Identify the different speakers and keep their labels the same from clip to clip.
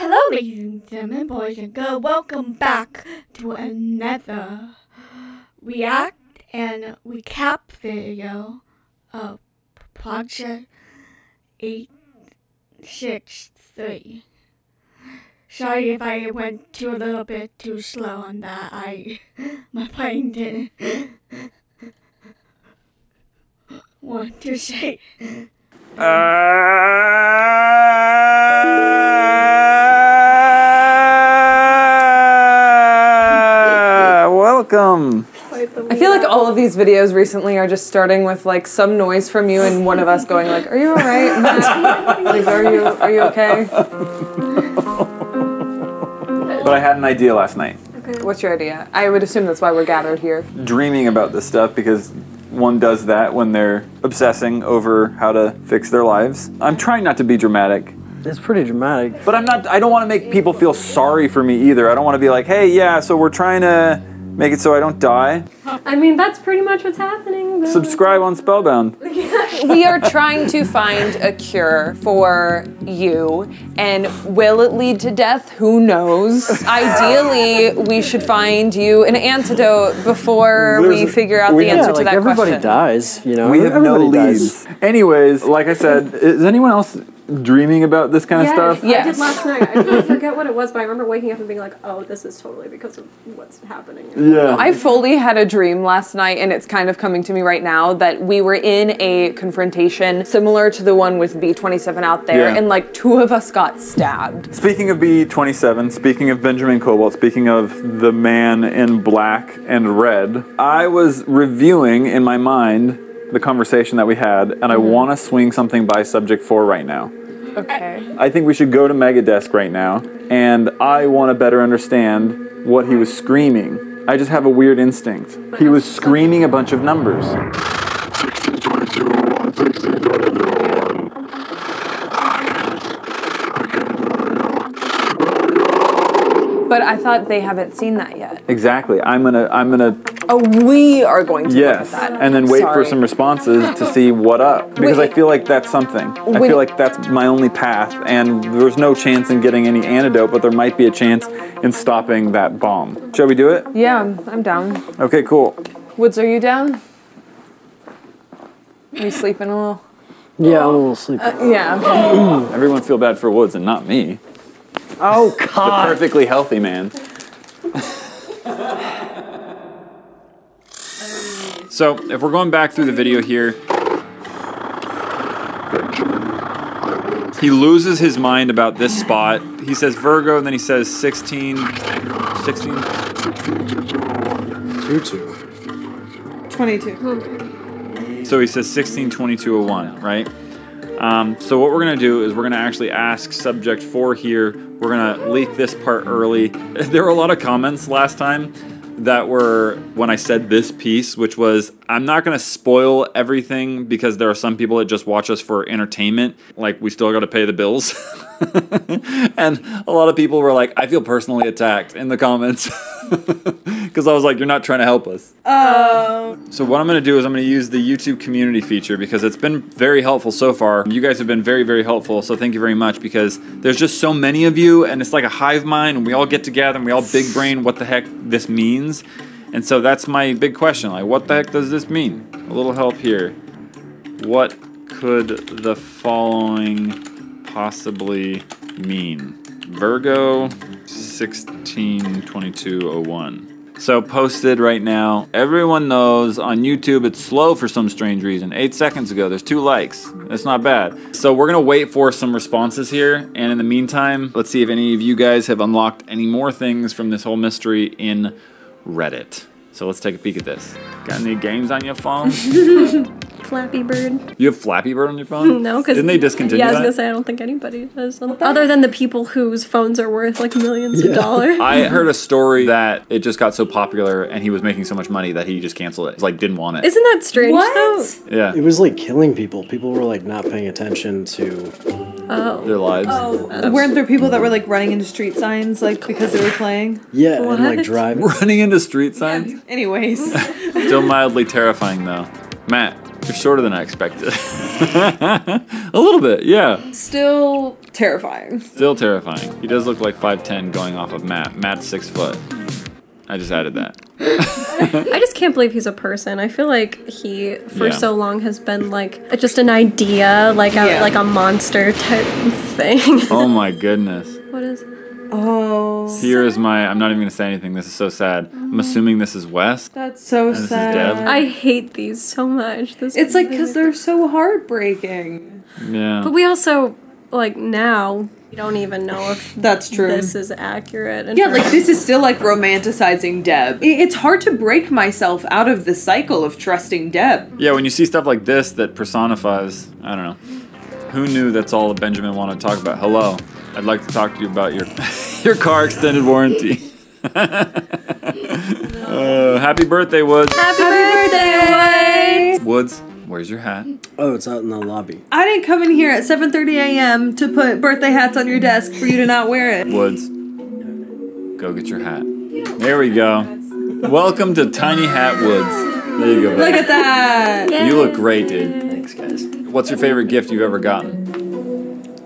Speaker 1: Hello, ladies and gentlemen, boys and girls. Welcome back to another react and recap video of Project 863. Sorry if I went too a little bit too slow on that. I my brain didn't want to say.
Speaker 2: Uh, Um, welcome.
Speaker 3: I feel like all of these videos recently are just starting with like some noise from you and one of us going like, "Are you alright, Matt? like, are you are you okay?
Speaker 2: But I had an idea last night, Okay.
Speaker 3: What's your idea? I would assume that's why we're gathered here.
Speaker 2: dreaming about this stuff because one does that when they're obsessing over how to fix their lives. I'm trying not to be dramatic,
Speaker 4: It's pretty dramatic.
Speaker 2: but I'm not. I don't want to make people feel sorry for me either. I don't want to be like, hey, yeah, so we're trying to make it so I don't die.
Speaker 5: I mean, that's pretty much what's happening. though.
Speaker 2: Subscribe on Spellbound.
Speaker 3: We are trying to find a cure for you, and will it lead to death? Who knows? Ideally, we should find you an antidote before we figure out
Speaker 2: we-
Speaker 3: the
Speaker 2: Yeah,
Speaker 3: answer
Speaker 4: yeah,
Speaker 3: to
Speaker 4: like
Speaker 3: that
Speaker 4: everybody
Speaker 3: question.
Speaker 4: dies, you know.
Speaker 2: We have no
Speaker 4: everybody
Speaker 2: leads.
Speaker 4: dies.
Speaker 2: Anyways, like I said, is anyone else dreaming about this kind of
Speaker 5: Yes,
Speaker 2: stuff?
Speaker 5: I
Speaker 3: Yes.
Speaker 5: did last night. I forget what it was, but I remember waking up and being like, "Oh, this is totally because of what's happening."
Speaker 2: Yeah.
Speaker 3: I fully had a dream last night, and it's kind of coming to me right now that we were in a confrontation similar to the one with B27 out there,
Speaker 2: Yeah.
Speaker 3: and like two of us got stabbed.
Speaker 2: Speaking of B27, speaking of Benjamin Cobalt, speaking of the man in black and red, I was reviewing in my mind the conversation that we had, and I
Speaker 3: Mm-hmm.
Speaker 2: want to swing something by subject four right now.
Speaker 3: Okay.
Speaker 2: I think we should go to Megadesk right now, and I want to better understand what he was screaming. I just have a weird instinct. He was screaming a bunch of numbers.
Speaker 3: But I thought they haven't seen that yet.
Speaker 2: Exactly. I'm gonna. I'm gonna.
Speaker 3: Oh, we are going to
Speaker 2: Yes,
Speaker 3: look at that.
Speaker 2: and then wait for some responses to see what up because I feel like that's something. I feel like that's my only path, and there's no chance in getting any antidote, but there might be a chance in stopping that bomb. Shall we do it?
Speaker 3: Yeah, I'm, I'm down.
Speaker 2: Okay, cool.
Speaker 3: Woods, are you down? Are you sleeping a little?
Speaker 4: Yeah, I'm a little sleepy.
Speaker 3: Uh, yeah. Okay.
Speaker 2: Everyone feel bad for Woods and not me,
Speaker 4: oh God.
Speaker 2: The
Speaker 4: God!
Speaker 2: perfectly healthy man. So, if we're going back through the video here, he loses his mind about this spot. He says Virgo, and then he says 16, 16.
Speaker 4: Two two.
Speaker 3: 22.
Speaker 2: So he says 162201, right? Um, so what we're gonna do is we're gonna actually ask subject four here. We're gonna leak this part early. There were a lot of comments last time that were when I said this piece, which was I'm not gonna spoil everything because there are some people that just watch us for entertainment. Like we still gotta pay the bills. and a lot of people were like, I feel personally attacked in the comments. Because I was like, you're not trying to help us. Oh. So what I'm going to do is I'm going to use the YouTube community feature because it's been very helpful so far. You guys have been very, very helpful. So thank you very much because there's just so many of you and it's like a hive mind and we all get together and we all big brain what the heck this means. And so that's my big question. Like, what the heck does this mean? A little help here. What could the following possibly mean? Virgo 162201. So posted right now. Everyone knows on YouTube it's slow for some strange reason. Eight seconds ago, there's two likes. That's not bad. So we're gonna wait for some responses here, and in the meantime, let's see if any of you guys have unlocked any more things from this whole mystery in Reddit. So let's take a peek at this. Got any games on your phone?
Speaker 5: Flappy Bird.
Speaker 2: You have Flappy Bird on your phone?
Speaker 5: No, because
Speaker 2: didn't they discontinue
Speaker 5: Yeah, I was gonna say I don't think anybody does. Other than the people whose phones are worth like millions of dollars.
Speaker 2: I heard a story that it just got so popular and he was making so much money that he just canceled it. It's like didn't want it.
Speaker 5: Isn't that strange though?
Speaker 2: yeah,
Speaker 4: It was like killing people. People were like not paying attention to. Oh.
Speaker 2: their lives.
Speaker 6: Oh, Weren't there people that were like running into street signs like because they were playing?
Speaker 4: Yeah, and like driving.
Speaker 2: Running into street signs.
Speaker 6: Anyways,
Speaker 2: Still mildly terrifying though. Matt, You're shorter than I expected. a little bit, yeah.
Speaker 6: Still terrifying.
Speaker 2: Still terrifying. He does look like 5'10 going off of Matt. Matt's 6 foot. I just added that.
Speaker 5: I just can't believe he's a person. I feel like he, for
Speaker 2: Yeah.
Speaker 5: so long, has been like just an idea, like a
Speaker 6: Yeah.
Speaker 5: like a monster type thing.
Speaker 2: Oh my goodness.
Speaker 5: what is?
Speaker 6: Oh,
Speaker 2: Here is my. I'm not even going to say anything. This is so sad. I'm assuming this is Wes.
Speaker 6: that's so
Speaker 2: this is
Speaker 6: sad.
Speaker 2: Deb.
Speaker 5: I hate these so much. This
Speaker 6: It's like because they're so heartbreaking.
Speaker 2: Yeah.
Speaker 5: But we also like now we don't even know if
Speaker 6: That's true.
Speaker 5: this is accurate. in
Speaker 6: yeah, like this is still like romanticizing Deb. It's hard to break myself out of the cycle of trusting Deb.
Speaker 2: Yeah, when you see stuff like this that personifies, I don't know. Who knew that's all Benjamin wanted to talk about? Hello, I'd like to talk to you about your your car extended warranty. uh, happy birthday, Woods.
Speaker 5: Happy birthday!
Speaker 2: Woods, Woods, where's your hat?
Speaker 4: Oh, it's out in the lobby.
Speaker 6: I didn't come in here at 7:30 a.m. to put birthday hats on your desk for you to not wear it.
Speaker 2: Woods, go get your hat. There we go. Welcome to Tiny Hat Woods. There you go.
Speaker 6: Look at that.
Speaker 2: You look great, dude.
Speaker 4: Thanks, guys.
Speaker 2: What's your favorite gift you've ever gotten?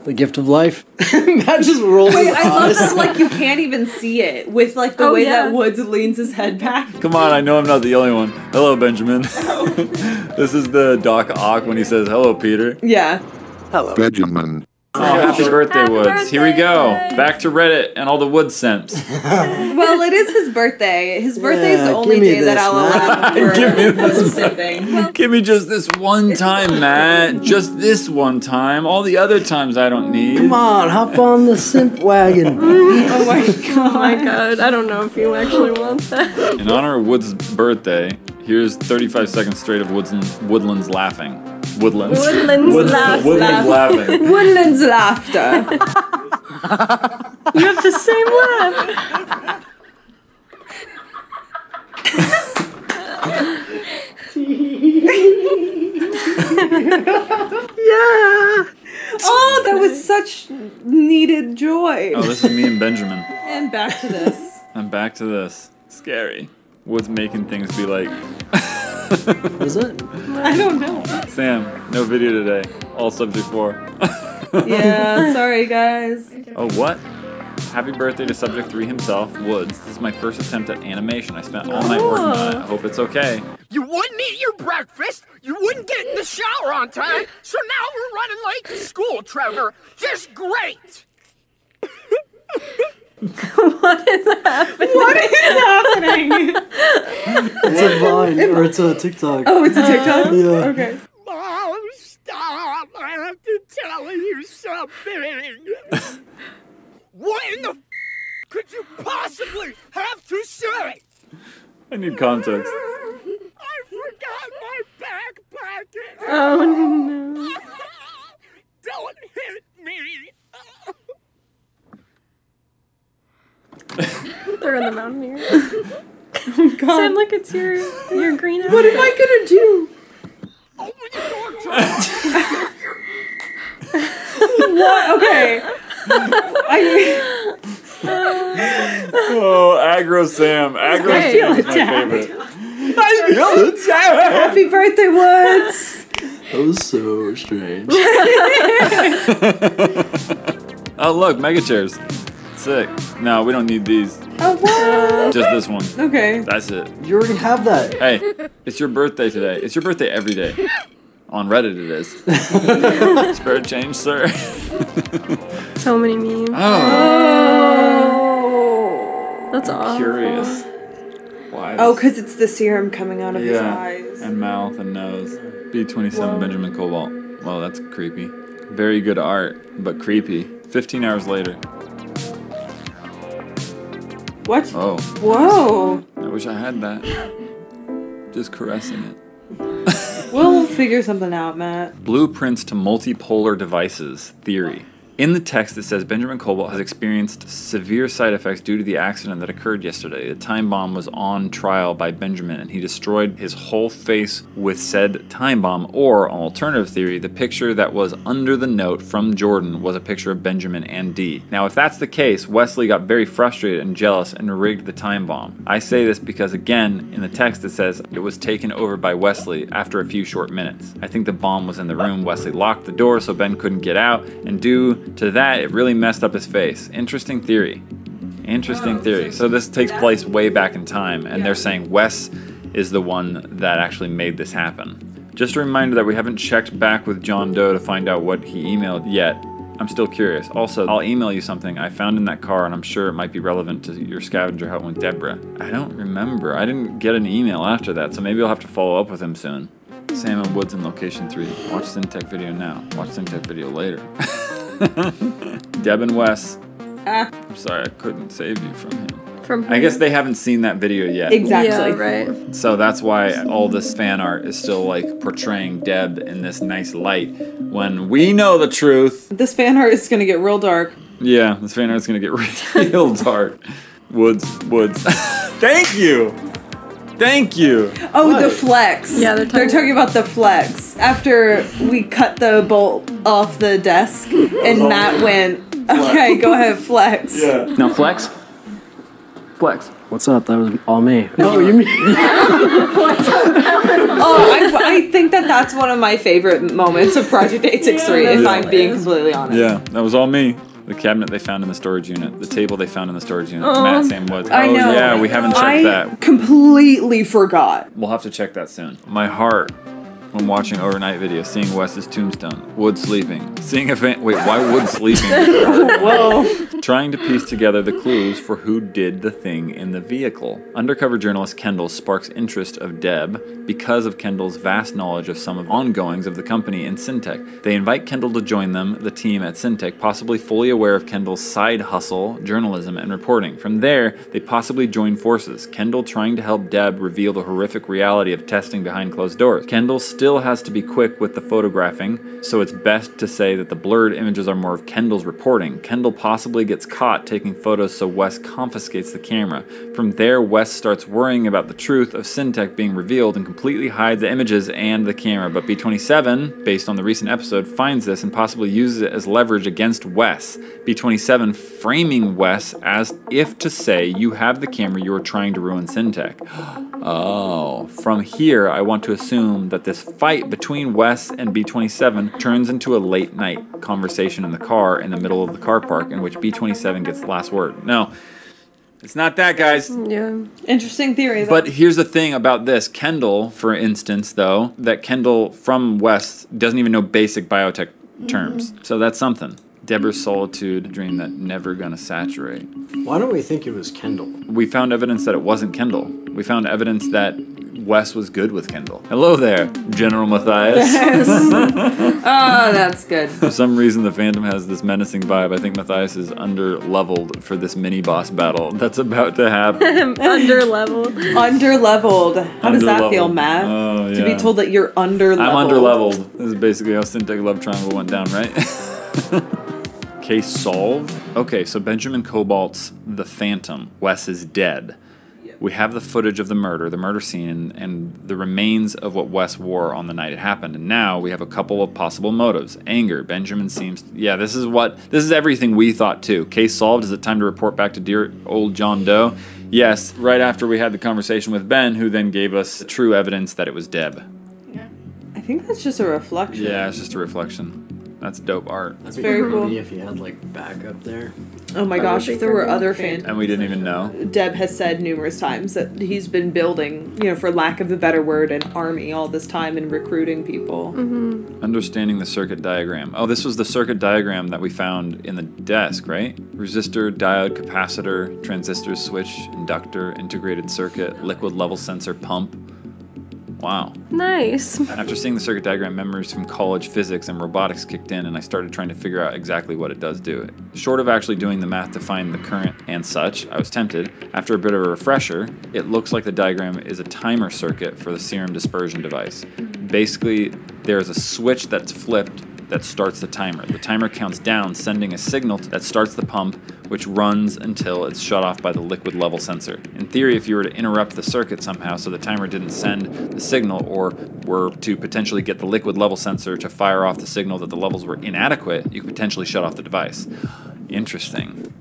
Speaker 4: The gift of life. that just rolls.
Speaker 6: Wait, I love that like you can't even see it with like the
Speaker 5: Oh,
Speaker 6: way
Speaker 5: yeah.
Speaker 6: that Woods leans his head back.
Speaker 2: Come on, I know I'm not the only one. Hello, Benjamin. Oh. this is the Doc Ock when he says, Hello, Peter.
Speaker 6: Yeah.
Speaker 7: Hello, Benjamin.
Speaker 2: Oh, happy birthday,
Speaker 5: Happy
Speaker 2: Woods. Here we go.
Speaker 5: birthday.
Speaker 2: Back to Reddit and all the Wood simps.
Speaker 6: Well, it is his birthday. His birthday is the only
Speaker 4: give me
Speaker 6: day that
Speaker 4: this,
Speaker 6: I'll
Speaker 4: man.
Speaker 6: allow for
Speaker 2: Give me
Speaker 6: Woods sipping.
Speaker 2: Give me just this one time, Matt. Just this one time. All the other times I don't need.
Speaker 4: Come on, hop on the simp wagon.
Speaker 6: Oh my god.
Speaker 5: Oh my god, I don't know if you actually want that.
Speaker 2: In honor of Wood's birthday, here's 35 seconds straight of Woods Woodlands laughing. Woodlands.
Speaker 5: Woodlands
Speaker 2: Wood-
Speaker 5: laugh,
Speaker 2: Woodlands laughing.
Speaker 6: Woodlands laughter.
Speaker 5: You have the same laugh. Yeah.
Speaker 6: Oh, that was such needed joy.
Speaker 2: Oh, this is me and Benjamin.
Speaker 6: And back to this.
Speaker 2: I'm back to this. Scary. What's making things be like,
Speaker 4: Is it?
Speaker 6: I don't know.
Speaker 2: Sam, no video today. All subject four.
Speaker 6: Yeah, sorry guys.
Speaker 2: Oh, what? Happy birthday to subject three himself, Woods. This is my first attempt at animation. I spent all night working on it. I oh. hope it's okay.
Speaker 8: You wouldn't eat your breakfast, you wouldn't get in the shower on time, so now we're running late to school, Trevor. Just great!
Speaker 5: What is happening?
Speaker 6: What is happening?
Speaker 4: It's a Vine or it's a TikTok.
Speaker 6: Oh, it's a TikTok?
Speaker 4: Yeah.
Speaker 6: Okay.
Speaker 8: Mom, stop! I have to tell you something. what in the f- could you possibly have to say?
Speaker 2: I need context.
Speaker 8: I forgot my backpack.
Speaker 5: Oh no.
Speaker 8: Don't hit me.
Speaker 5: They're in the Mountaineers. Oh Sam, look, it's your your green
Speaker 6: What am I gonna do?
Speaker 8: Open the door, Trevor.
Speaker 6: What? Okay. I,
Speaker 2: Oh, aggro Sam. Aggro
Speaker 5: great.
Speaker 2: Sam is my favorite. I feel it, Sam.
Speaker 6: happy birthday, Woods.
Speaker 4: That was so strange.
Speaker 2: Oh, look, mega chairs. Sick. No, we don't need these.
Speaker 6: Oh, what?
Speaker 2: Just this one.
Speaker 6: Okay.
Speaker 2: That's it.
Speaker 4: You already have that.
Speaker 2: Hey, it's your birthday today. It's your birthday every day. On Reddit, it is. Spare change, sir.
Speaker 5: So many memes.
Speaker 2: Oh, oh.
Speaker 5: That's awesome.
Speaker 2: curious. Why?
Speaker 6: Oh, because it's the serum coming out of his eyes.
Speaker 2: and mouth and nose. B27 Benjamin Cobalt. Well, that's creepy. Very good art, but creepy. 15 hours later.
Speaker 6: What?
Speaker 2: Oh,
Speaker 6: Whoa.
Speaker 2: I wish I had that. Just caressing it.
Speaker 6: We'll figure something out, Matt.
Speaker 2: Blueprints to multipolar devices theory. In the text, it says Benjamin Cobalt has experienced severe side effects due to the accident that occurred yesterday. The time bomb was on trial by Benjamin, and he destroyed his whole face with said time bomb. Or, on alternative theory, the picture that was under the note from Jordan was a picture of Benjamin and Dee. Now, if that's the case, Wesley got very frustrated and jealous and rigged the time bomb. I say this because, again, in the text it says it was taken over by Wesley after a few short minutes. I think the bomb was in the room. Wesley locked the door so Ben couldn't get out, and due to that, it really messed up his face. Interesting theory. Interesting theory. So this takes place way back in time, and they're saying Wes is the one that actually made this happen. Just a reminder that we haven't checked back with John Doe to find out what he emailed yet. I'm still curious. Also, I'll email you something I found in that car, and I'm sure it might be relevant to your scavenger hunt with Deborah. I don't remember. I didn't get an email after that, so maybe I'll have to follow up with him soon. Sam and Woods in location three. Watch Syntech video now. Watch Syntech video later. Deb and Wes. I'm sorry I couldn't save you from him.
Speaker 5: From
Speaker 2: I guess they haven't seen that video yet.
Speaker 6: Exactly.
Speaker 5: Yeah, right.
Speaker 2: So that's why all this fan art is still like portraying Deb in this nice light when we know the truth.
Speaker 6: This fan art is gonna get real dark.
Speaker 2: Yeah, this fan art's gonna get real dark. Woods, Woods. Thank you. Thank you.
Speaker 6: Oh, the flex.
Speaker 5: Yeah, they're
Speaker 6: they're
Speaker 5: talking-
Speaker 6: talking about the flex. After we cut the bolt off the desk, and oh. Matt went, "Okay, go ahead, flex." Yeah.
Speaker 9: Now flex. Flex.
Speaker 4: What's up? That was all me. Oh, you mean?
Speaker 6: Oh, I, I think that that's one of my favorite moments of Project 863, if I'm being completely honest.
Speaker 2: Yeah, that was all me. The cabinet they found in the storage unit, the table they found in the storage unit. Matt, um, Sam Woods.
Speaker 6: I
Speaker 2: oh
Speaker 6: know.
Speaker 2: yeah, we haven't checked
Speaker 6: I
Speaker 2: that.
Speaker 6: completely forgot.
Speaker 2: We'll have to check that soon. My heart when watching overnight video, seeing Wes's tombstone, Wood sleeping, seeing a fan. Wait, why Wood sleeping?
Speaker 6: Whoa.
Speaker 2: Trying to piece together the clues for who did the thing in the vehicle. Undercover journalist Kendall sparks interest of Deb because of Kendall's vast knowledge of some of the ongoings of the company in Syntech. They invite Kendall to join them, the team at Syntech, possibly fully aware of Kendall's side hustle, journalism, and reporting. From there, they possibly join forces. Kendall trying to help Deb reveal the horrific reality of testing behind closed doors. Kendall still has to be quick with the photographing, so it's best to say that the blurred images are more of Kendall's reporting. Kendall possibly gets caught taking photos, so Wes confiscates the camera. From there, Wes starts worrying about the truth of Syntech being revealed and completely hides the images and the camera. But B27, based on the recent episode, finds this and possibly uses it as leverage against Wes. B27 framing Wes as if to say, You have the camera, you are trying to ruin Syntech. Oh, from here, I want to assume that this fight between Wes and B27 turns into a late night conversation in the car in the middle of the car park in which B27 gets the last word. No, it's not that, guys.
Speaker 5: Yeah.
Speaker 6: Interesting theory. though.
Speaker 2: But here's the thing about this Kendall, for instance, though, that Kendall from West doesn't even know basic biotech terms. Mm-hmm. So that's something. Deborah's solitude, dream that never gonna saturate.
Speaker 4: Why don't we think it was Kendall?
Speaker 2: We found evidence that it wasn't Kendall. We found evidence that Wes was good with Kendall. Hello there, General Matthias. Yes.
Speaker 6: oh, that's good.
Speaker 2: For some reason, the Phantom has this menacing vibe. I think Matthias is under leveled for this mini boss battle that's about to happen.
Speaker 5: Under leveled.
Speaker 6: Under leveled. How does that feel, Matt?
Speaker 2: Oh,
Speaker 6: To be told that you're under leveled.
Speaker 2: I'm under leveled. This is basically how Syntech Love Triangle went down, right? Case solved. Okay, so Benjamin Cobalt's The Phantom. Wes is dead. We have the footage of the murder, the murder scene, and, and the remains of what Wes wore on the night it happened. And now we have a couple of possible motives. Anger. Benjamin seems. Yeah, this is what. This is everything we thought too. Case solved. Is it time to report back to dear old John Doe? Yes, right after we had the conversation with Ben, who then gave us true evidence that it was Deb. Yeah.
Speaker 6: I think that's just a reflection.
Speaker 2: Yeah, it's just a reflection. That's dope art.
Speaker 4: That'd
Speaker 6: very
Speaker 4: be
Speaker 6: cool.
Speaker 4: cool. If you had like backup there.
Speaker 6: Oh my
Speaker 5: That
Speaker 6: gosh, if there were other fans.
Speaker 2: And we didn't even know.
Speaker 6: Deb has said numerous times that he's been building, you know, for lack of a better word, an army all this time and recruiting people.
Speaker 5: Mm-hmm.
Speaker 2: Understanding the circuit diagram. Oh, this was the circuit diagram that we found in the desk, right? Resistor, diode, capacitor, transistor, switch, inductor, integrated circuit, liquid level sensor, pump. Wow.
Speaker 5: Nice.
Speaker 2: After seeing the circuit diagram, memories from college physics and robotics kicked in, and I started trying to figure out exactly what it does do. Short of actually doing the math to find the current and such, I was tempted. After a bit of a refresher, it looks like the diagram is a timer circuit for the serum dispersion device. Basically, there's a switch that's flipped that starts the timer. The timer counts down, sending a signal that starts the pump, which runs until it's shut off by the liquid level sensor. In theory, if you were to interrupt the circuit somehow so the timer didn't send the signal or were to potentially get the liquid level sensor to fire off the signal that the levels were inadequate, you could potentially shut off the device. Interesting.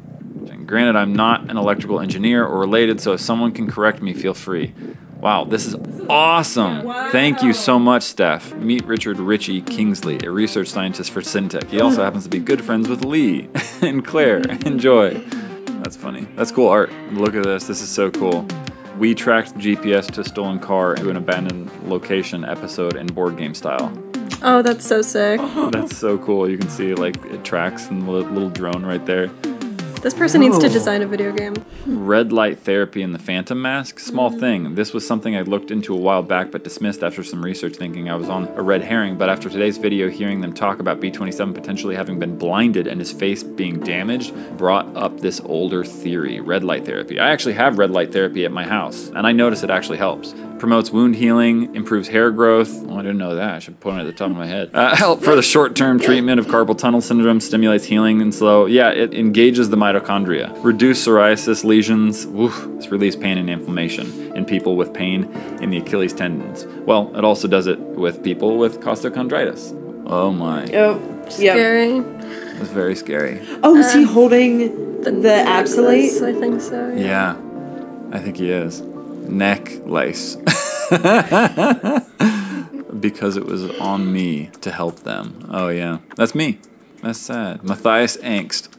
Speaker 2: Granted, I'm not an electrical engineer or related, so if someone can correct me, feel free. Wow, this is awesome. Thank you so much, Steph. Meet Richard Ritchie Kingsley, a research scientist for Syntech. He also happens to be good friends with Lee and Claire. Enjoy. That's funny. That's cool art. Look at this. This is so cool. We tracked GPS to stolen car to an abandoned location episode in board game style.
Speaker 5: Oh, that's so sick.
Speaker 2: That's so cool. You can see like it tracks and the little drone right there.
Speaker 5: This person needs to design a video game.
Speaker 2: Red light therapy and the phantom mask. Small mm-hmm. thing. This was something I looked into a while back but dismissed after some research thinking I was on a red herring. But after today's video, hearing them talk about B27 potentially having been blinded and his face being damaged brought up this older theory red light therapy. I actually have red light therapy at my house and I notice it actually helps. Promotes wound healing, improves hair growth. Oh, I didn't know that. I should put it at the top of my head. Uh, help for the short term treatment of carpal tunnel syndrome, stimulates healing and slow. Yeah, it engages the mitochondria. Reduce psoriasis lesions. Woof, it's release pain and inflammation in people with pain in the Achilles tendons. Well, it also does it with people with costochondritis. Oh my.
Speaker 6: Oh, yeah.
Speaker 5: Scary.
Speaker 2: That's very scary.
Speaker 6: Oh, is he holding the, absolate?
Speaker 5: I think so.
Speaker 2: Yeah, I think he is. Neck lace. because it was on me to help them. Oh, yeah. That's me. That's sad. Matthias Angst.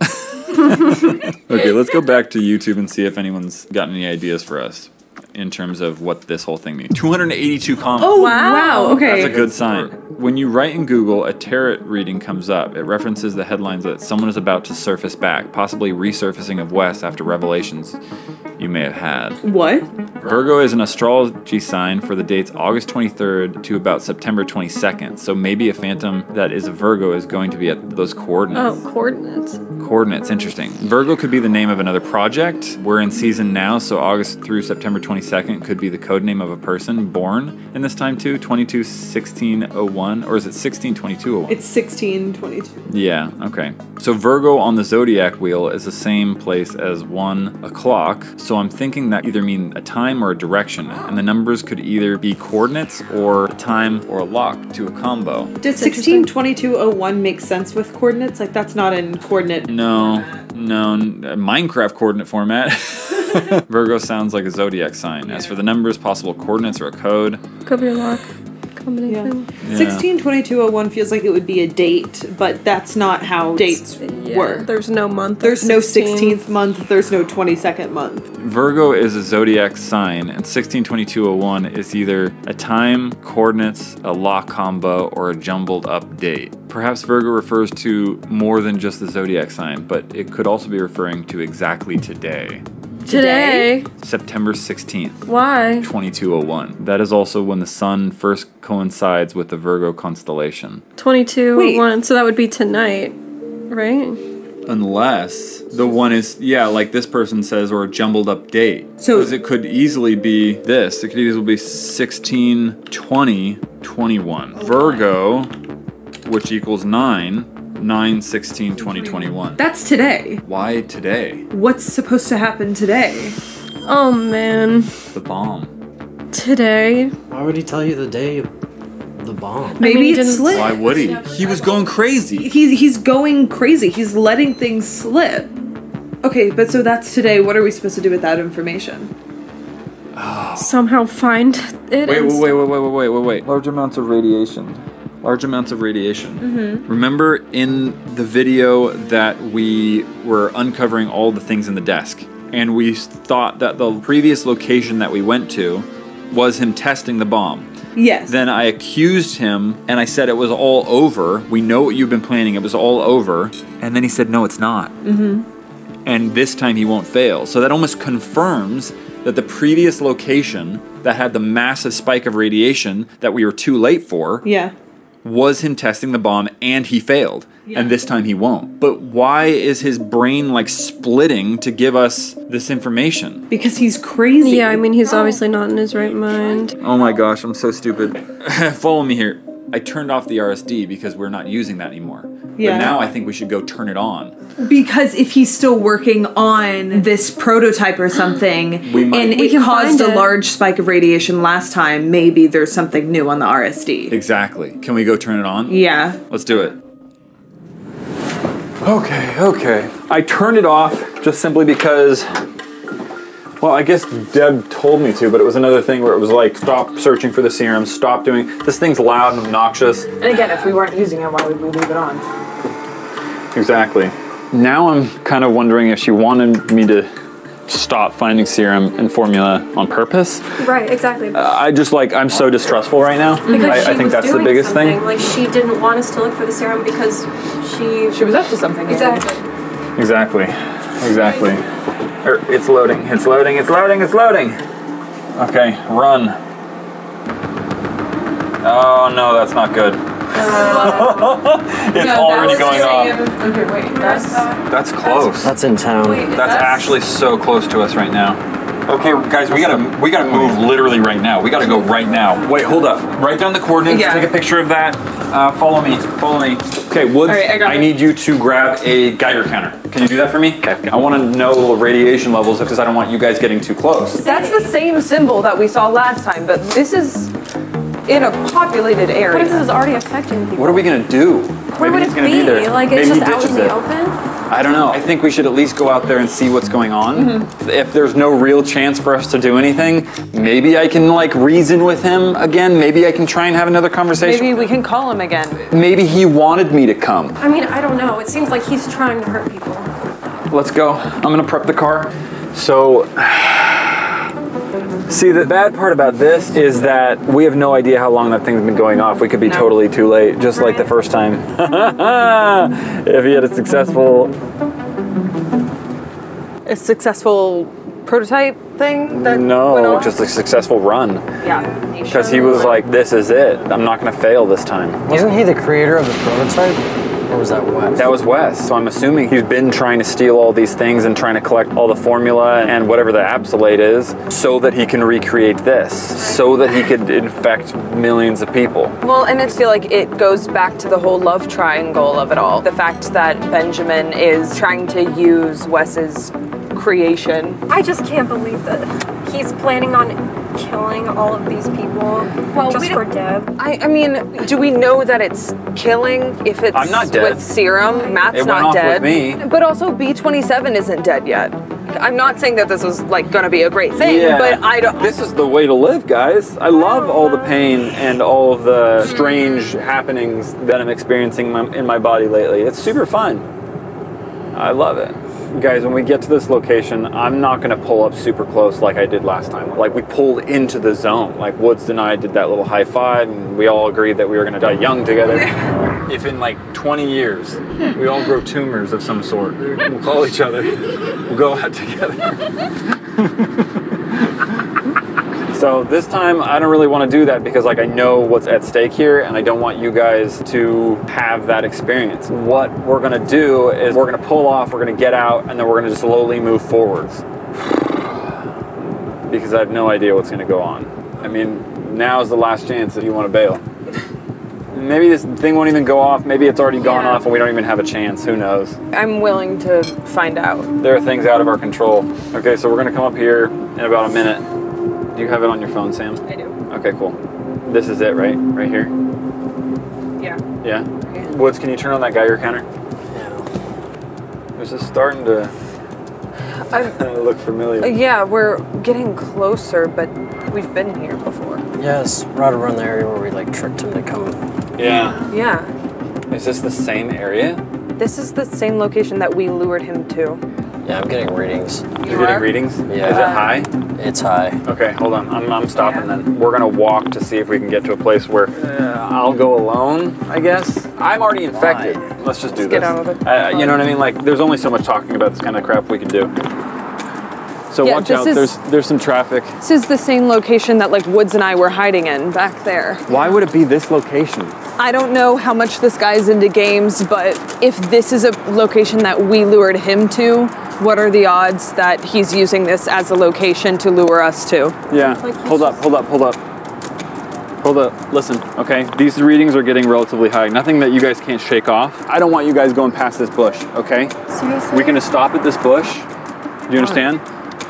Speaker 2: okay, let's go back to YouTube and see if anyone's got any ideas for us in terms of what this whole thing means. 282 comments.
Speaker 6: Oh, wow. wow. Okay.
Speaker 2: That's a good sign. When you write in Google, a tarot reading comes up. It references the headlines that someone is about to surface back, possibly resurfacing of Wes after revelations you may have had.
Speaker 6: What?
Speaker 2: Virgo is an astrology sign for the dates August 23rd to about September 22nd. So maybe a phantom that is a Virgo is going to be at those coordinates.
Speaker 5: Oh, coordinates.
Speaker 2: Coordinates, interesting. Virgo could be the name of another project. We're in season now, so August through September 22nd could be the code name of a person born in this time too. 22 1601, or is it 16 2201?
Speaker 6: It's 1622.
Speaker 2: Yeah, okay. So Virgo on the zodiac wheel is the same place as one o'clock. So I'm thinking that either mean a time or a direction, and the numbers could either be coordinates or a time or a lock to a combo.
Speaker 6: Does 162201 make sense with coordinates? Like, that's not in coordinate.
Speaker 2: No, no, Minecraft coordinate format. Virgo sounds like a zodiac sign. As for the numbers, possible coordinates or a code.
Speaker 5: Could be a lock combination.
Speaker 2: Yeah.
Speaker 6: 162201 feels like it would be a date, but that's not how dates
Speaker 5: Yeah,
Speaker 6: work.
Speaker 5: There's no month. of
Speaker 6: There's no 16th month, there's no 22nd month.
Speaker 2: Virgo is a zodiac sign, and 162201 is either a time, coordinates, a lock combo, or a jumbled up date. Perhaps Virgo refers to more than just the zodiac sign, but it could also be referring to exactly today,
Speaker 5: Today.
Speaker 2: September 16th.
Speaker 5: Why?
Speaker 2: 2201. That is also when the sun first coincides with the Virgo constellation.
Speaker 5: 22
Speaker 6: Wait.
Speaker 5: So that would be tonight, right?
Speaker 2: Unless the one is, yeah, like this person says, or a jumbled up date.
Speaker 6: So-
Speaker 2: Because it could easily be this. It could easily be 16, 20, 21. Virgo, which equals 9, 9, 16, 20, 21.
Speaker 6: That's today.
Speaker 2: Why today?
Speaker 6: What's supposed to happen today?
Speaker 5: Oh man.
Speaker 2: The bomb.
Speaker 5: Today.
Speaker 4: Why would he tell you the day of the bomb?
Speaker 6: Maybe
Speaker 5: mean, he
Speaker 6: it's
Speaker 5: didn't-
Speaker 6: slipped.
Speaker 2: Why would he? He was going crazy.
Speaker 6: He's he's going crazy. He's letting things slip. Okay, but so that's today. What are we supposed to do with that information?
Speaker 5: Somehow find it.
Speaker 2: Wait, wait, wait, wait, wait, wait, wait, wait, wait. Large amounts of radiation. Large amounts of radiation.
Speaker 5: Mm-hmm.
Speaker 2: Remember in the video that we were uncovering all the things in the desk, and we thought that the previous location that we went to was him testing the bomb.
Speaker 6: Yes.
Speaker 2: Then I accused him and I said it was all over. We know what you've been planning. It was all over. And then he said, no, it's not. Mm-hmm. And this time he won't fail. So that almost confirms that the previous location that had the massive spike of radiation that we were too late for
Speaker 6: yeah.
Speaker 2: Was him testing the bomb and he failed. And this time he won't. But why is his brain like splitting to give us this information?
Speaker 6: Because he's crazy.
Speaker 5: Yeah, I mean he's obviously not in his right mind.
Speaker 2: Oh my gosh, I'm so stupid. Follow me here. I turned off the RSD because we're not using that anymore.
Speaker 6: Yeah.
Speaker 2: But now I think we should go turn it on.
Speaker 6: Because if he's still working on this prototype or something,
Speaker 2: We might-
Speaker 6: and
Speaker 2: We
Speaker 6: it caused a
Speaker 5: it.
Speaker 6: large spike of radiation last time, maybe there's something new on the RSD.
Speaker 2: Exactly. Can we go turn it on?
Speaker 6: Yeah.
Speaker 2: Let's do it. Okay, okay. I turned it off just simply because, well, I guess Deb told me to, but it was another thing where it was like, stop searching for the serum, stop doing. This thing's loud and obnoxious.
Speaker 3: And again, if we weren't using it, why would we leave it on?
Speaker 2: Exactly. Now I'm kind of wondering if she wanted me to stop finding serum and formula on purpose.
Speaker 5: Right, exactly.
Speaker 2: Uh, I just like, I'm so distrustful right now.
Speaker 5: because
Speaker 2: I,
Speaker 5: she
Speaker 2: I think
Speaker 5: was
Speaker 2: that's the
Speaker 5: doing
Speaker 2: biggest
Speaker 5: something.
Speaker 2: thing.
Speaker 5: Like she didn't want us to look for the serum because she
Speaker 3: She was up to something.
Speaker 5: exactly.
Speaker 2: Exactly. Exactly. Er, It's loading. It's loading. It's loading. It's loading. Okay, run. Oh no, that's not good. it's already going off.
Speaker 3: Okay, wait. That's
Speaker 2: That's close.
Speaker 4: That's in town.
Speaker 2: That's actually so close to us right now. Okay, guys, we gotta we gotta move literally right now. We gotta go right now. Wait, hold up. Write down the coordinates.
Speaker 3: Yeah.
Speaker 2: Take a picture of that. Uh, follow me. Follow me. Okay, Woods.
Speaker 3: All right, I got it.
Speaker 2: need you to grab a Geiger counter. Can you do that for me? Okay. I want to know the radiation levels because I don't want you guys getting too close.
Speaker 3: That's the same symbol that we saw last time, but this is in a populated area.
Speaker 5: What if this is already affecting people?
Speaker 2: What are we gonna do?
Speaker 5: Where
Speaker 2: Maybe
Speaker 5: would it
Speaker 2: gonna
Speaker 5: be?
Speaker 2: there.
Speaker 5: Like
Speaker 2: Maybe
Speaker 5: it's
Speaker 2: he
Speaker 5: just out in the
Speaker 2: it.
Speaker 5: open?
Speaker 2: I don't know. I think we should at least go out there and see what's going on.
Speaker 5: Mm-hmm.
Speaker 2: If there's no real chance for us to do anything, maybe I can like reason with him again. Maybe I can try and have another conversation.
Speaker 3: Maybe we can call him again.
Speaker 2: Maybe he wanted me to come.
Speaker 5: I mean, I don't know. It seems like he's trying to hurt people.
Speaker 2: Let's go. I'm gonna prep the car. So, see, the bad part about this is that we have no idea how long that thing's been going off. We could be
Speaker 3: No.
Speaker 2: totally too late, just like the first time. if he had a successful
Speaker 3: A successful prototype thing that
Speaker 2: no, just a successful run.
Speaker 3: yeah.
Speaker 2: Because he was like, "This is it. I'm not gonna fail this time."
Speaker 4: Wasn't he the creator of the prototype? Or was that Wes?
Speaker 2: That was Wes, so I'm assuming he's been trying to steal all these things and trying to collect all the formula and whatever the absolate is so that he can recreate this, so that he could infect millions of people.
Speaker 3: Well, and I feel like it goes back to the whole love triangle of it all. The fact that Benjamin is trying to use Wes's creation.
Speaker 5: I just can't believe that he's planning on killing all of these people just
Speaker 3: we
Speaker 5: for Deb.
Speaker 3: I, I mean, do we know that it's killing if it's
Speaker 2: I'm not dead.
Speaker 3: with serum? Matt's
Speaker 2: It went
Speaker 3: not
Speaker 2: off with
Speaker 3: dead.
Speaker 2: me.
Speaker 3: But also B27 isn't dead yet. I'm not saying that this was like going to be a great thing, yeah. but I don't
Speaker 2: This is the way to live, guys. I love all the pain and all of the mm-hmm. strange happenings that I'm experiencing in my body lately. It's super fun. I love it. Guys, when we get to this location, I'm not going to pull up super close like I did last time. Like, we pulled into the zone. Like, Woods and I did that little high five, and we all agreed that we were going to die young together. if in like 20 years we all grow tumors of some sort, we'll call each other, we'll go out together. So this time I don't really want to do that because like I know what's at stake here and I don't want you guys to have that experience. What we're going to do is we're going to pull off, we're going to get out and then we're going to just slowly move forwards. because I have no idea what's going to go on. I mean, now is the last chance if you want to bail. Maybe this thing won't even go off. Maybe it's already gone
Speaker 3: Yeah.
Speaker 2: off and we don't even have a chance. Who knows?
Speaker 3: I'm willing to find out.
Speaker 2: There are things out of our control. Okay, so we're gonna come up here in about a minute. Do you have it on your phone, Sam?
Speaker 3: I do.
Speaker 2: Okay, cool. This is it, right? Right here?
Speaker 3: Yeah.
Speaker 2: Yeah? Woods, can you turn on that Geiger counter? This is starting to
Speaker 3: I'm,
Speaker 2: look familiar.
Speaker 3: Uh, yeah, we're getting closer, but we've been here before.
Speaker 4: Yes, right around the area where we like tricked him to come.
Speaker 2: Yeah.
Speaker 3: Yeah.
Speaker 2: Is this the same area?
Speaker 3: This is the same location that we lured him to.
Speaker 4: Yeah, I'm getting readings.
Speaker 2: You're
Speaker 3: are?
Speaker 2: getting readings?
Speaker 4: Yeah.
Speaker 2: Is it high?
Speaker 4: It's high.
Speaker 2: Okay, hold on. I'm, I'm stopping
Speaker 3: Yeah.
Speaker 2: then. We're gonna walk to see if we can get to a place where uh, I'll go alone, I guess. I'm already infected. Let's just do
Speaker 3: Let's get
Speaker 2: this.
Speaker 3: out of it.
Speaker 2: Uh, you know what I mean? Like, there's only so much talking about this kind of crap we can do. So
Speaker 3: Yeah,
Speaker 2: watch out.
Speaker 3: is-
Speaker 2: There's there's some traffic.
Speaker 3: This is the same location that like Woods and I were hiding in back there.
Speaker 2: Why would it be this location?
Speaker 3: I don't know how much this guy's into games, but if this is a location that we lured him to, what are the odds that he's using this as a location to lure us to?
Speaker 2: Yeah.
Speaker 5: Like,
Speaker 2: hold up. Hold up. Hold up. Hold hold up. Listen, okay? These readings are getting relatively high. Nothing that you guys can't shake off. I don't want you guys going past this bush, okay?
Speaker 5: Seriously?
Speaker 2: We can just stop at this bush. Do you understand?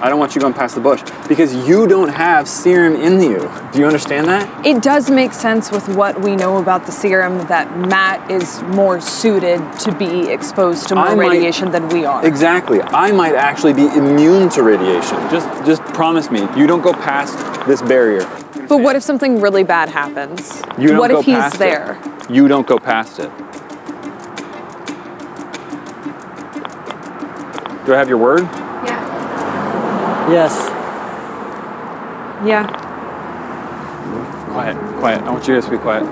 Speaker 2: I don't want you going past the bush because you don't have serum in you. Do you understand that?
Speaker 3: It does make sense with what we know about the serum that Matt is more suited to be exposed to more
Speaker 2: I might-
Speaker 3: radiation than we are.
Speaker 2: Exactly. I might actually be immune to radiation. Just just promise me you don't go past this barrier.
Speaker 3: But what if something really bad happens?
Speaker 2: You don't
Speaker 3: what
Speaker 2: go
Speaker 3: if he's
Speaker 2: past it.
Speaker 3: there?
Speaker 2: You don't go past it. Do I have your word?
Speaker 10: Yes.
Speaker 3: Yeah.
Speaker 2: Quiet, quiet. I want you guys to be quiet.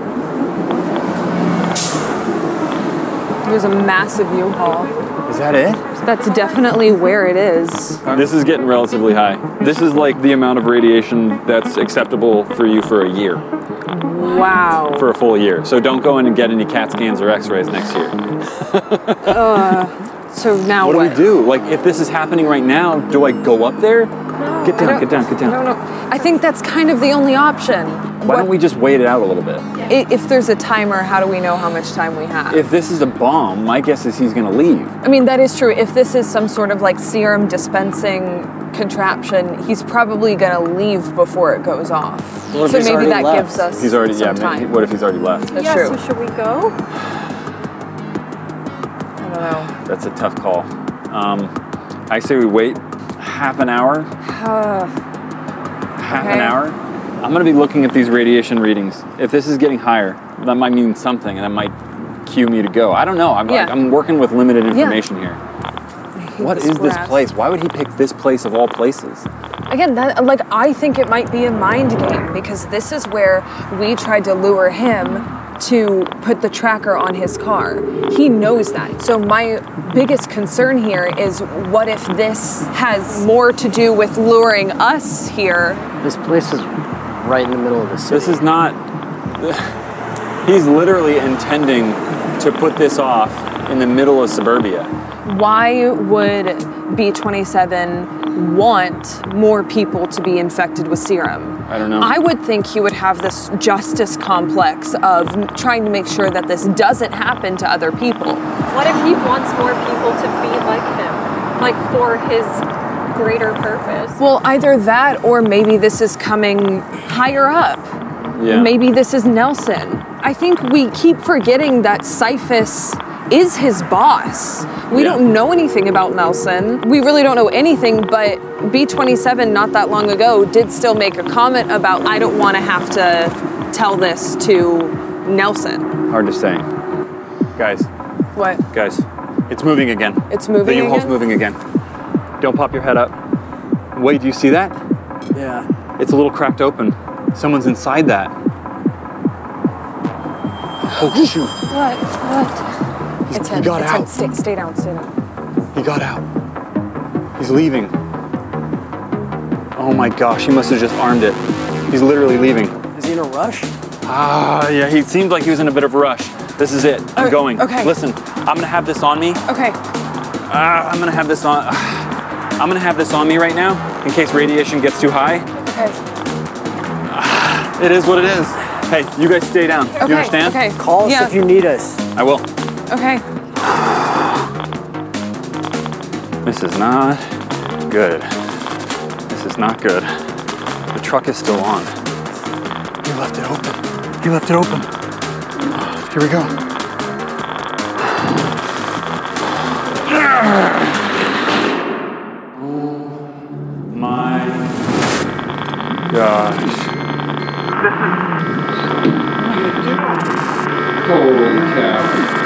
Speaker 3: There's a massive U-Haul.
Speaker 2: Is that it?
Speaker 3: That's definitely where it is.
Speaker 2: This is getting relatively high. This is like the amount of radiation that's acceptable for you for a year,
Speaker 3: Wow.
Speaker 2: for a full year. So don't go in and get any CAT scans or X-rays next year.
Speaker 3: So now
Speaker 2: What
Speaker 3: what?
Speaker 2: do we do? Like, if this is happening right now, do I go up there? Get down,
Speaker 3: don't-
Speaker 2: get down, get
Speaker 3: I
Speaker 2: down.
Speaker 3: don't know. I think that's kind of the only option.
Speaker 2: Why don't we just wait it out a little bit?
Speaker 3: I- If there's a timer, how do we know how much time we have?
Speaker 2: If this is a bomb, my guess is he's gonna leave.
Speaker 3: I mean, that is true. If this is some sort of like serum dispensing contraption, he's probably gonna leave before it goes off.
Speaker 10: What if
Speaker 3: so maybe that
Speaker 10: left?
Speaker 3: gives us
Speaker 2: He's already,
Speaker 3: some
Speaker 2: yeah,
Speaker 3: time.
Speaker 2: maybe- what if he's already left?
Speaker 3: That's
Speaker 5: yeah,
Speaker 3: true.
Speaker 5: so should we go?
Speaker 3: I don't know.
Speaker 2: That's a tough call. Um, I say we wait half an hour. half an hour. I'm gonna be looking at these radiation readings. If this is getting higher, that might mean something, and that might cue me to go. I don't know. I'm,
Speaker 3: Yeah.
Speaker 2: like, I'm working with limited information here. What
Speaker 3: this
Speaker 2: is this place? Why would he pick this place of all places?
Speaker 3: Again, that like I think it might be a mind game because this is where we tried to lure him to put the tracker on his car. He knows that. So my biggest concern here is what if this has more to do with luring us here?
Speaker 10: This place is right in the middle of the city.
Speaker 2: This is not. He's literally intending to put this off in the middle of suburbia.
Speaker 3: Why would B27 want more people to be infected with serum?
Speaker 2: I don't know.
Speaker 3: I would think he would have this justice complex of trying to make sure that this doesn't happen to other people.
Speaker 5: What if he wants more people to be like him? Like for his greater purpose?
Speaker 3: Well, either that or maybe this is coming higher up.
Speaker 2: Yeah.
Speaker 3: Maybe this is Nelson. I think we keep forgetting that Cyphus is his boss. We
Speaker 2: Yeah.
Speaker 3: don't know anything about Nelson. We really don't know anything, but B27 not that long ago did still make a comment about I don't want to have to tell this to Nelson.
Speaker 2: Hard to say. Guys,
Speaker 3: What?
Speaker 2: guys, it's moving again.
Speaker 3: It's moving
Speaker 2: The U-Haul's moving again. Don't pop your head up. Wait, do you see that?
Speaker 10: Yeah.
Speaker 2: It's a little cracked open. Someone's inside that. Oh shoot!
Speaker 3: What? What? It's
Speaker 2: he got
Speaker 3: it's
Speaker 2: out.
Speaker 3: Him. Stay, stay down, stay down.
Speaker 2: He got out. He's leaving. Oh my gosh, he must have just armed it. He's literally leaving.
Speaker 10: Is he in a rush?
Speaker 2: Ah, yeah, he seemed like he was in a bit of a rush. This is it. I'm
Speaker 3: Okay,
Speaker 2: going.
Speaker 3: okay.
Speaker 2: Listen, I'm gonna have this on me.
Speaker 3: Okay.
Speaker 2: Ah, I'm gonna have this on. I'm gonna have this on me right now in case radiation gets too high.
Speaker 3: Okay.
Speaker 2: It is what it is. Hey, you guys stay down.
Speaker 3: Okay.
Speaker 2: You understand?
Speaker 3: Okay.
Speaker 10: Call us
Speaker 3: yeah.
Speaker 10: if you need us.
Speaker 2: I will.
Speaker 3: Okay.
Speaker 2: This is not good. This is not good. The truck is still on. He left it open. He left it open. Here we go. Oh my gosh. Holy cow.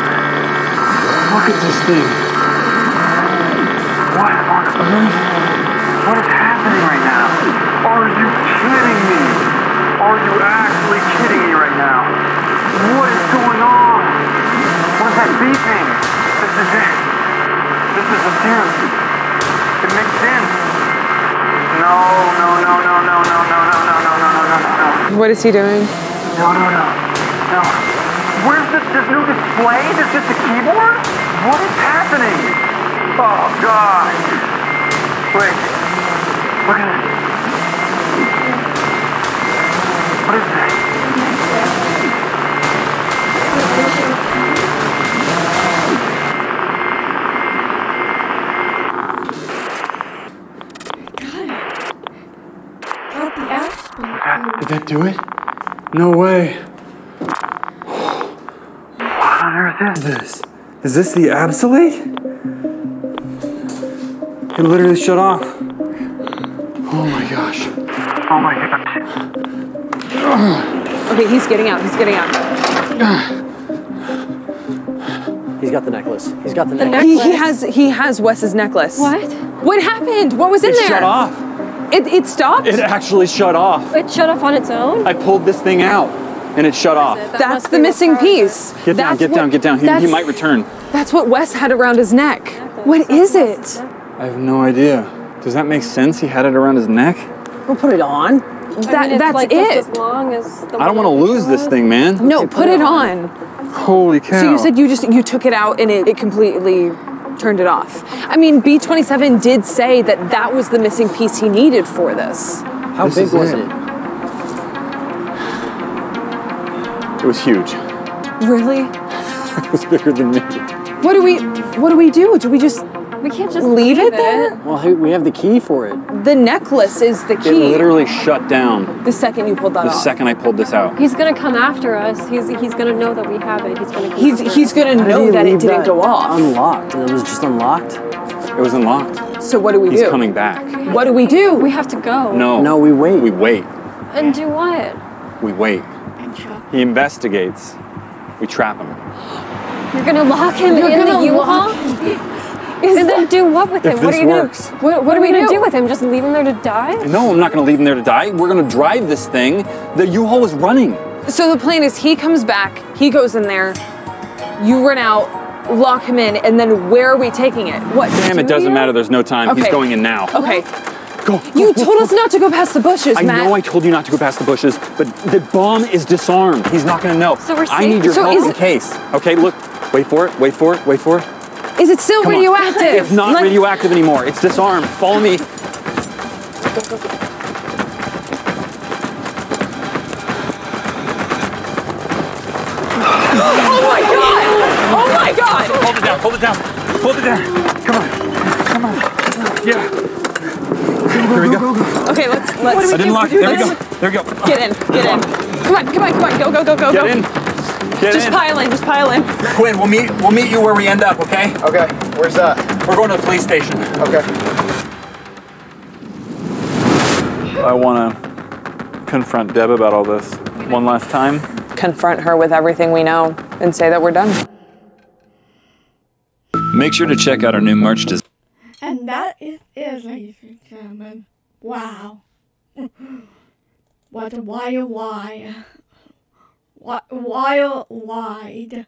Speaker 10: Look at this thing.
Speaker 8: What on earth? What is happening right now? Are you kidding me? Are you actually kidding me right now? What is going on? What is that beeping? This is it. This is the serum. It makes sense. No, no, no, no, no, no, no, no, no, no, no, no, no, no.
Speaker 3: What is he doing?
Speaker 8: No, no, no. No. Where's this, this new display? This is the keyboard? What is happening? Oh, God. Wait. Look at this. What is that? God.
Speaker 2: Did that do it? No way.
Speaker 8: What on earth is
Speaker 2: this? Is this the absolute? It literally shut off. Oh my gosh.
Speaker 8: Oh my god.
Speaker 3: Okay, he's getting out. He's getting out.
Speaker 10: He's got the necklace. He's got the,
Speaker 3: He,
Speaker 10: necklace.
Speaker 3: he has he has Wes's necklace.
Speaker 11: What?
Speaker 3: What happened? What was in
Speaker 2: It
Speaker 3: there?
Speaker 2: shut off.
Speaker 3: It, it stopped.
Speaker 2: It actually shut off.
Speaker 11: It shut off on its own?
Speaker 2: I pulled this thing out and it shut off.
Speaker 3: That's the missing piece.
Speaker 2: Get down,
Speaker 3: That's
Speaker 2: get
Speaker 3: what-
Speaker 2: down, get down. He, he might return.
Speaker 3: That's what Wes had around his neck. What is it?
Speaker 2: I have no idea. Does that make sense? He had it around his neck?
Speaker 10: We'll put it on.
Speaker 3: That,
Speaker 11: I mean,
Speaker 3: that's
Speaker 11: like
Speaker 3: it.
Speaker 11: as long as the
Speaker 2: I don't want to lose this thing, man.
Speaker 3: No, put it on.
Speaker 2: Holy cow.
Speaker 3: So you said you just you took it out and it, it completely turned it off. I mean, B27 did say that that was the missing piece he needed for this.
Speaker 10: How
Speaker 2: This
Speaker 10: big was
Speaker 2: it.
Speaker 10: it?
Speaker 2: It was huge.
Speaker 3: Really?
Speaker 2: It was bigger than me.
Speaker 3: What do we what do we do? Do we just
Speaker 11: We can't just
Speaker 3: leave it there?
Speaker 10: Well, hey, we have the key for it.
Speaker 3: The necklace is the key.
Speaker 2: It literally shut down
Speaker 3: the second you pulled that
Speaker 2: the
Speaker 3: off.
Speaker 2: second I pulled this out.
Speaker 11: He's gonna come after us. He's he's gonna know that we have it. He's gonna.
Speaker 3: He's
Speaker 11: after
Speaker 3: he's
Speaker 11: us.
Speaker 3: gonna know that it didn't
Speaker 10: that
Speaker 3: go off.
Speaker 10: Unlocked. It was just unlocked.
Speaker 2: It was unlocked.
Speaker 3: So what do we
Speaker 2: He's
Speaker 3: do?
Speaker 2: He's coming back.
Speaker 3: What do we do?
Speaker 11: We have to go.
Speaker 2: No.
Speaker 10: No, we wait.
Speaker 2: We wait.
Speaker 11: And do what?
Speaker 2: We wait. He investigates. We trap him.
Speaker 11: You're gonna lock him
Speaker 3: You're
Speaker 11: in the U-Haul?
Speaker 3: lock-
Speaker 11: And then do what with
Speaker 2: If
Speaker 11: him? What
Speaker 2: this
Speaker 11: are you
Speaker 2: works.
Speaker 11: gonna? What, what, are we gonna do? with him? Just leave him there to die?
Speaker 2: No, I'm not going to leave him there to die. We're going to drive this thing. The U-Haul is running.
Speaker 3: So the plan is he comes back, he goes in there, you run out, lock him in, and then where are we taking it? What?
Speaker 2: Damn, it doesn't matter. There's no time. He's going in now.
Speaker 3: Okay.
Speaker 2: Go.
Speaker 3: You told us not to go past the bushes,
Speaker 2: I
Speaker 3: Matt.
Speaker 2: know I told you not to go past the bushes, but the bomb is disarmed. He's not going to know.
Speaker 11: So we're safe.
Speaker 2: I need your
Speaker 3: So
Speaker 2: help
Speaker 3: is
Speaker 2: in case. Okay, look. Wait for it. Wait for it. Wait for it.
Speaker 3: Is it still
Speaker 2: Come on.
Speaker 3: radioactive?
Speaker 2: It's not
Speaker 3: Like-
Speaker 2: radioactive anymore. It's disarmed. Follow me.
Speaker 3: Oh my god! Oh my god!
Speaker 2: Hold it down. Hold it down. Hold it down. Come on. Come on. Yeah. Here we go.
Speaker 3: Okay, let's let's.
Speaker 2: I didn't lock it. There we go. There we go.
Speaker 3: Get in, get in. Come on, come on, come on, go, go, go, go,
Speaker 2: Get
Speaker 3: go.
Speaker 2: in. Get
Speaker 3: Just
Speaker 2: in.
Speaker 3: pile in, just pile in.
Speaker 2: Quinn, we'll meet. We'll meet you where we end up. Okay.
Speaker 12: Okay, where's that?
Speaker 2: We're going to the police station.
Speaker 12: Okay.
Speaker 2: I want to confront Deb about all this one last time.
Speaker 3: Confront her with everything we know and say that we're done.
Speaker 2: Make sure to check out our new merch design.
Speaker 1: And that is it, ladies and gentlemen. Wow. what a wild, wire. Wi- Wire wide